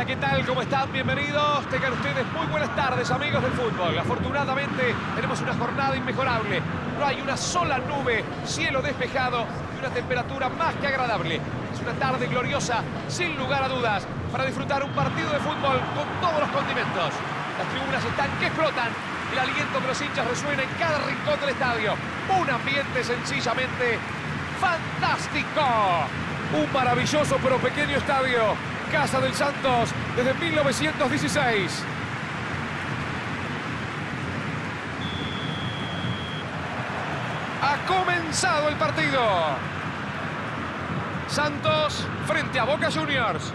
Hola, ¿qué tal? ¿Cómo están? Bienvenidos. Tengan ustedes muy buenas tardes, amigos del fútbol. Afortunadamente, tenemos una jornada inmejorable. No hay una sola nube, cielo despejado y una temperatura más que agradable. Es una tarde gloriosa, sin lugar a dudas, para disfrutar un partido de fútbol con todos los condimentos. Las tribunas están que explotan. El aliento de los hinchas resuena en cada rincón del estadio. Un ambiente sencillamente fantástico. Un maravilloso pero pequeño estadio. Casa del Santos desde 1916. Ha comenzado el partido. Santos frente a Boca Juniors.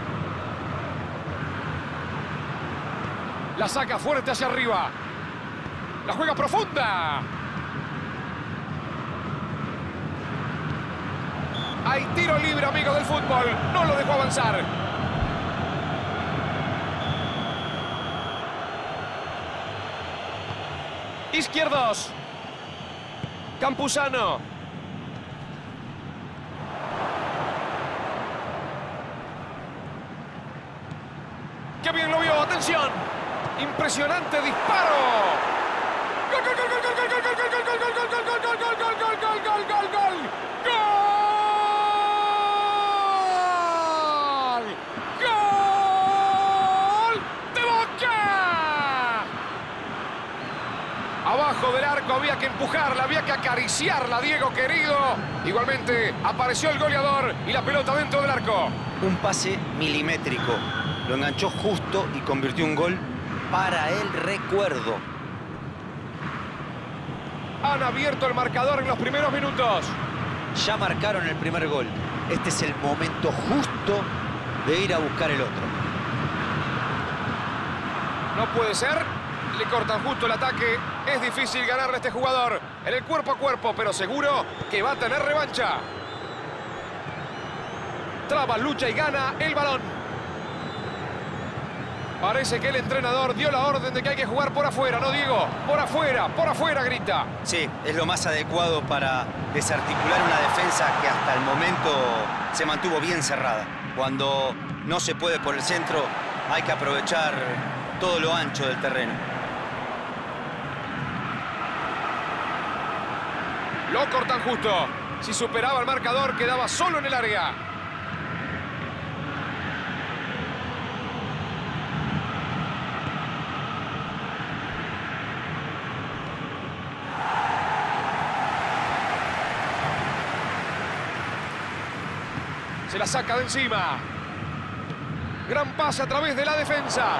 La saca fuerte hacia arriba. La juega profunda. Hay tiro libre, amigo del fútbol. No lo dejó avanzar. Izquierdos. Campuzano. ¡Qué bien lo vio! ¡Atención! ¡Impresionante disparo! ¡Gol de Boca! Abajo del arco había que empujarla, había que acariciarla, Diego querido. Igualmente apareció el goleador y la pelota dentro del arco. Un pase milimétrico. Lo enganchó justo y convirtió un gol para el recuerdo. Han abierto el marcador en los primeros minutos. Ya marcaron el primer gol. Este es el momento justo de ir a buscar el otro. No puede ser. Le cortan justo el ataque. Es difícil ganarle a este jugador en el cuerpo a cuerpo, pero seguro que va a tener revancha. Traba, lucha y gana el balón. Parece que el entrenador dio la orden de que hay que jugar por afuera, ¿no, Diego? Por afuera, por afuera, grita. Sí, es lo más adecuado para desarticular una defensa que hasta el momento se mantuvo bien cerrada. Cuando no se puede por el centro, hay que aprovechar todo lo ancho del terreno. Lo cortan justo. Si superaba el marcador, quedaba solo en el área. Se la saca de encima. Gran pase a través de la defensa.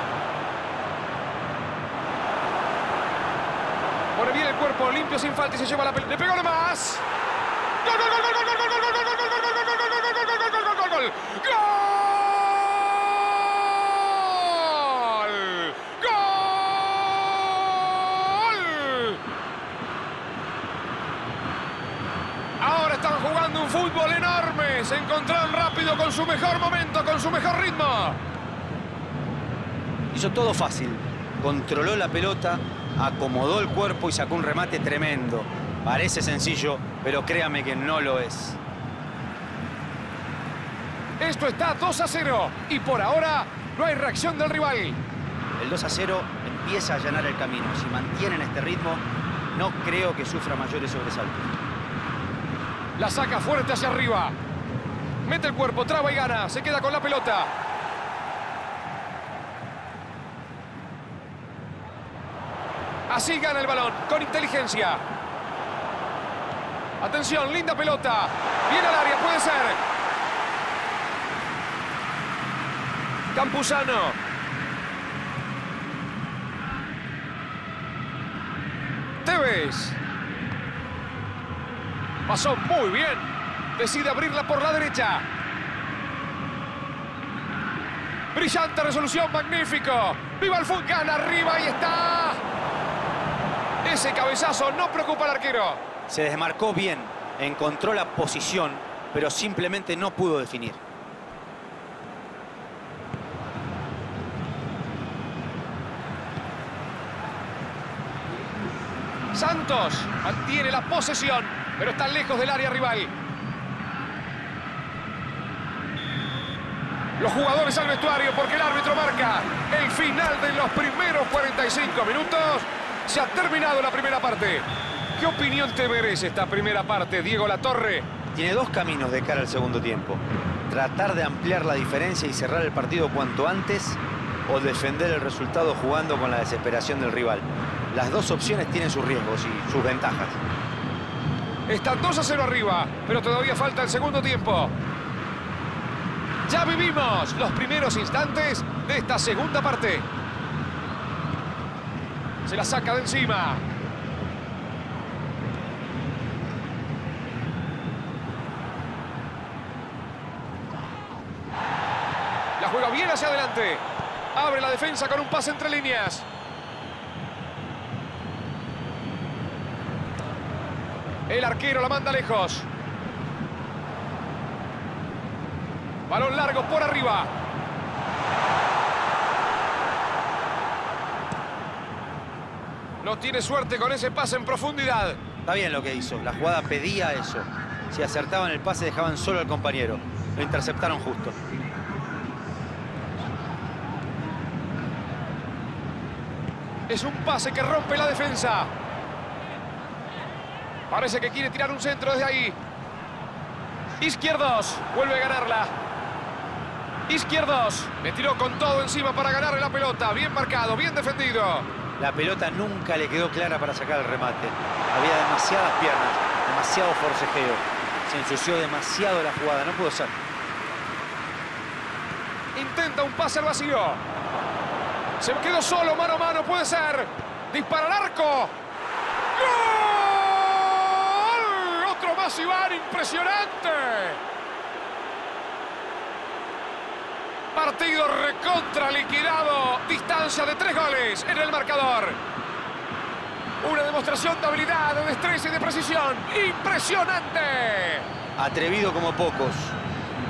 Pone bien el cuerpo, limpio sin falta y se lleva la pelota. ¡Le pegó más! ¡Gol, gol, gol, gol, gol, gol, gol, gol, gol, gol, gol, gol, gol, gol, gol, gol, gol, gol, gol, jugando un fútbol enorme. Se encontraron rápido con su mejor momento, con su mejor ritmo. Hizo todo fácil. Controló la pelota, acomodó el cuerpo y sacó un remate tremendo. Parece sencillo, pero créame que no lo es. Esto está 2 a 0 y por ahora no hay reacción del rival. El 2 a 0 empieza a allanar el camino. Si mantienen este ritmo, no creo que sufra mayores sobresaltos. La saca fuerte hacia arriba. Mete el cuerpo, traba y gana. Se queda con la pelota. Así gana el balón, con inteligencia. Atención, linda pelota. Viene al área, puede ser. Campuzano. Tevez. Pasó muy bien. Decide abrirla por la derecha. Brillante resolución, magnífico. ¡Viva el fútbol! Arriba, ahí está. Ese cabezazo no preocupa al arquero. Se desmarcó bien, encontró la posición, pero simplemente no pudo definir. Santos mantiene la posesión, pero está lejos del área rival. Los jugadores al vestuario porque el árbitro marca el final de los primeros 45 minutos. Se ha terminado la primera parte. ¿Qué opinión te merece esta primera parte, Diego Latorre? Tiene dos caminos de cara al segundo tiempo. Tratar de ampliar la diferencia y cerrar el partido cuanto antes o defender el resultado jugando con la desesperación del rival. Las dos opciones tienen sus riesgos y sus ventajas. Está 2 a 0 arriba, pero todavía falta el segundo tiempo. Ya vivimos los primeros instantes de esta segunda parte. Se la saca de encima. La juega bien hacia adelante. Abre la defensa con un pase entre líneas. El arquero la manda lejos. Balón largo por arriba. No tiene suerte con ese pase en profundidad. Está bien lo que hizo. La jugada pedía eso. Si acertaban el pase dejaban solo al compañero. Lo interceptaron justo. Es un pase que rompe la defensa. Parece que quiere tirar un centro desde ahí. Izquierdos. Vuelve a ganarla. Izquierdos. Le tiró con todo encima para ganarle la pelota. Bien marcado, bien defendido. La pelota nunca le quedó clara para sacar el remate. Había demasiadas piernas, demasiado forcejeo. Se ensució demasiado la jugada, no pudo ser. Intenta un pase al vacío. Se quedó solo, mano a mano, puede ser. Dispara al arco. ¡Gol! Otro más, Iván, impresionante. Partido recontra liquidado. Distancia de tres goles en el marcador. Una demostración de habilidad, de destreza y de precisión. ¡Impresionante! Atrevido como pocos.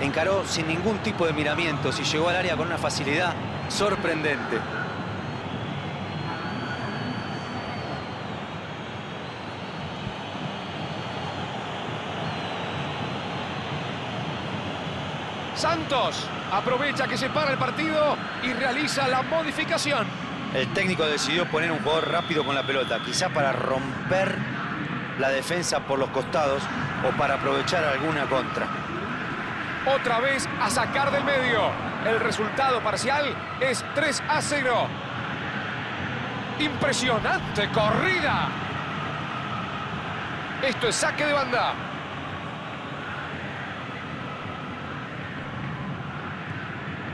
Encaró sin ningún tipo de miramientos y llegó al área con una facilidad sorprendente. Santos aprovecha que se para el partido y realiza la modificación. El técnico decidió poner un jugador rápido con la pelota, quizá para romper la defensa por los costados o para aprovechar alguna contra. Otra vez a sacar del medio. El resultado parcial es 3 a 0. Impresionante corrida. Esto es saque de banda.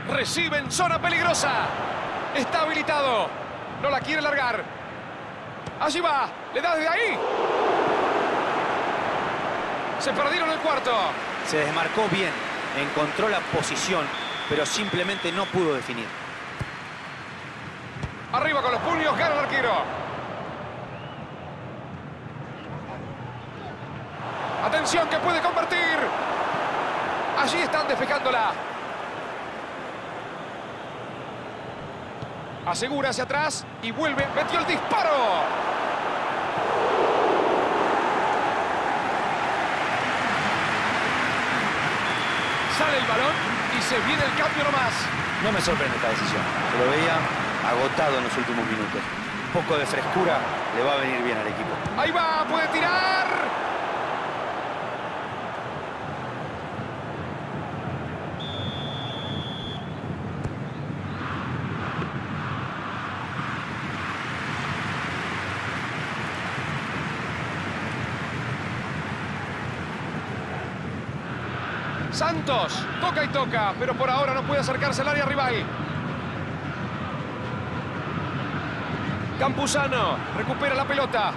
Recibe en zona peligrosa. Está habilitado. No la quiere largar. Allí va. Le da desde ahí. Se perdieron el cuarto. Se desmarcó bien, encontró la posición, pero simplemente no pudo definir. Arriba con los puños, gana el arquero. Atención que puede convertir. Allí están despejándola. Asegura hacia atrás y vuelve. Metió el disparo. Sale el balón y se viene el cambio nomás. No me sorprende esta decisión. Lo veía agotado en los últimos minutos. Un poco de frescura le va a venir bien al equipo. Ahí va, puede tirar. Santos, toca y toca, pero por ahora no puede acercarse al área rival. Campuzano recupera la pelota.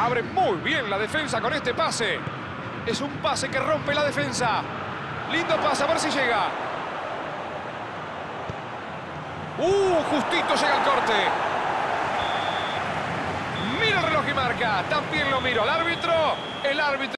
Abre muy bien la defensa con este pase. Es un pase que rompe la defensa. Lindo pase, a ver si llega. ¡Uh! Justito llega el corte. Mira el reloj y marca. También lo miro al árbitro. El árbitro.